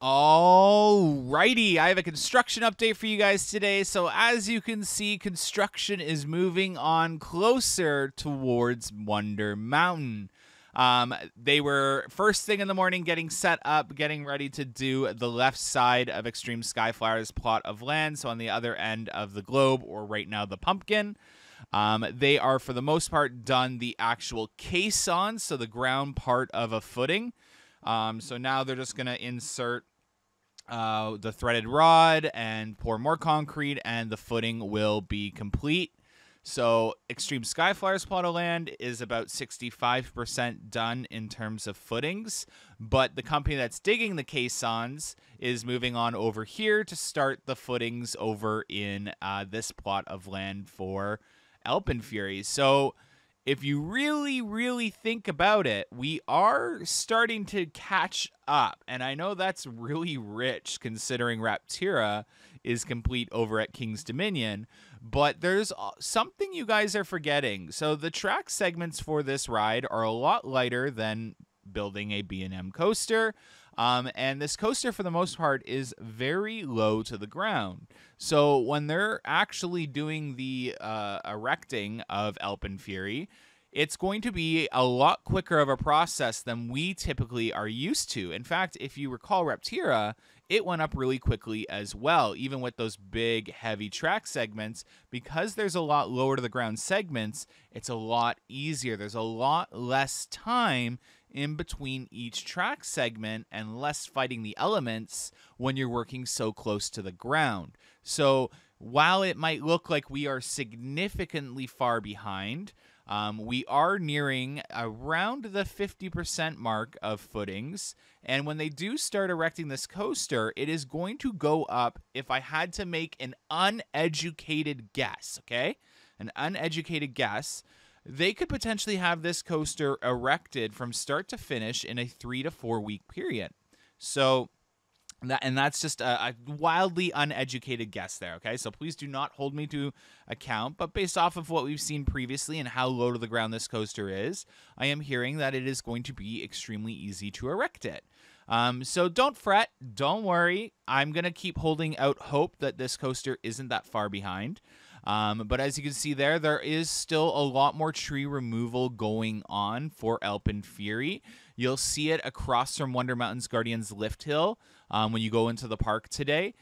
Alrighty, I have a construction update for you guys today. So, as you can see, construction is moving on closer towards Wonder Mountain. Um, they were first thing in the morning getting set up, getting ready to do the left side of Extreme Skyflyer's plot of land. So, on the other end of the globe, or right now, the pumpkin. Um, they are, for the most part, done the actual caissons, so the ground part of a footing. Um, so now they're just going to insert uh, the threaded rod and pour more concrete, and the footing will be complete. So, Extreme Skyflyers plot of land is about 65% done in terms of footings, but the company that's digging the caissons is moving on over here to start the footings over in uh, this plot of land for Alpenfury. So, if you really, really think about it, we are starting to catch up. And I know that's really rich considering Rapterra is complete over at King's Dominion. But there's uh, something you guys are forgetting. So the track segments for this ride are a lot lighter than building a B&M coaster. Um, and this coaster, for the most part, is very low to the ground. So when they're actually doing the uh, erecting of Alpenfury, it's going to be a lot quicker of a process than we typically are used to. In fact, if you recall Rapterra, it went up really quickly as well, even with those big, heavy track segments. Because there's a lot lower to the ground segments, it's a lot easier. There's a lot less time in between each track segment and less fighting the elements when you're working so close to the ground. So while it might look like we are significantly far behind, um, we are nearing around the 50% mark of footings. And when they do start erecting this coaster, it is going to go up, if I had to make an uneducated guess, okay? An uneducated guess they could potentially have this coaster erected from start to finish in a three to four week period. So that and that's just a, a, wildly uneducated guess there. Okay, so please do not hold me to account. But based off of what we've seen previously and how low to the ground this coaster is, I am hearing that it is going to be extremely easy to erect it. Um, so don't fret, don't worry. I'm gonna keep holding out hope that this coaster isn't that far behind. Um, but as you can see there, there is still a lot more tree removal going on for Alpenfury. You'll see it across from Wonder Mountain's Guardians Lift Hill um, when you go into the park today.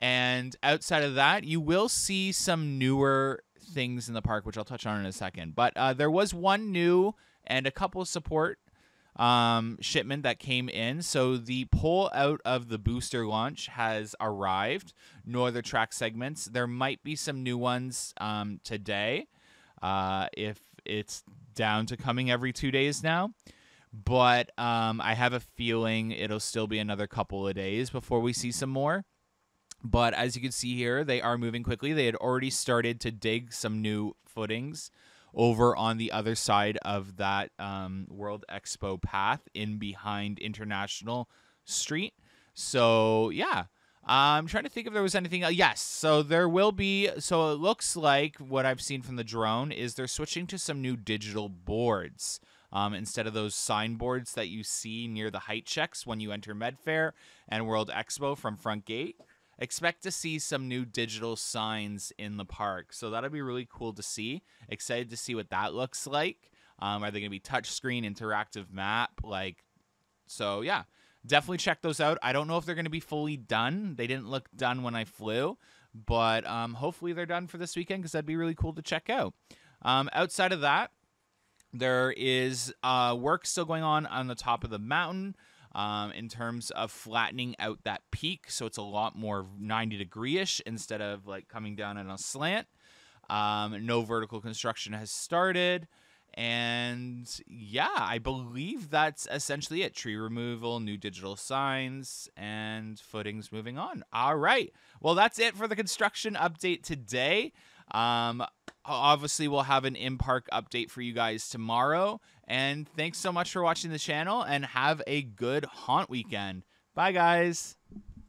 And outside of that, you will see some newer things in the park, which I'll touch on in a second. But uh, there was one new and a couple of support um, shipment that came in. So the pull out of the booster launch has arrived. No other track segments. There might be some new ones um, today uh, if it's down to coming every two days now. But um, I have a feeling it'll still be another couple of days before we see some more. But as you can see here, they are moving quickly. They had already started to dig some new footings over on the other side of that um, World Expo path in behind International Street. So, yeah. I'm trying to think if there was anything. Else. Yes, so there will be. So it looks like what I've seen from the drone is they're switching to some new digital boards um, instead of those signboards that you see near the height checks when you enter Medfair and World Expo from front gate expect to see some new digital signs in the park. So that'll be really cool to see. Excited to see what that looks like. Um, are they going to be touchscreen interactive map? Like, so yeah, definitely check those out. I don't know if they're going to be fully done. They didn't look done when I flew, but um, hopefully they're done for this weekend because that'd be really cool to check out. Um, outside of that, there is uh, work still going on on the top of the mountain um, in terms of flattening out that peak. So it's a lot more 90 degree ish instead of like coming down in a slant. Um, no vertical construction has started. And yeah, I believe that's essentially it. Tree removal, new digital signs, and footings moving on. All right. Well, that's it for the construction update today. Um, obviously, we'll have an in park update for you guys tomorrow. And thanks so much for watching the channel and have a good haunt weekend. Bye, guys.